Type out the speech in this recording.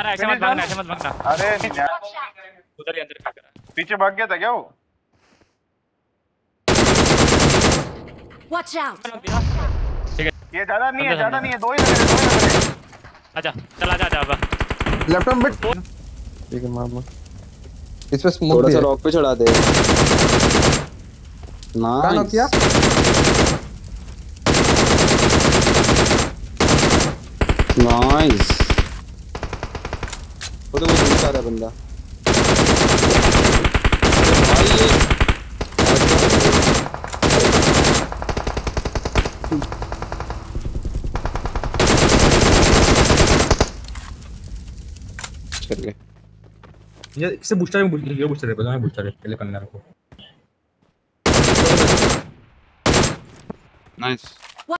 मारा ऐसे मत भागना ऐसे मत भागना। अरे उधर ही अंदर क्या करा पीछे भाग गया था क्या वो? Watch out! ठीक है। ये ज़्यादा नहीं है ज़्यादा नहीं है दो ही लगे दो ही लगे आजा चल आजा आजा अब लेफ़्ट में बिट ठीक है मार इस पे स्मोक थोड़ा सा रॉक पे चढ़ा दे। कहाँ knock किया? नाइस नाइस वो तो वो दूर आ रहा है बंदा। ये चल गए। ये किसे बूस्टर में बूस्टर ये बूस्टर है पता है बूस्टर है पहले करना है को नाइस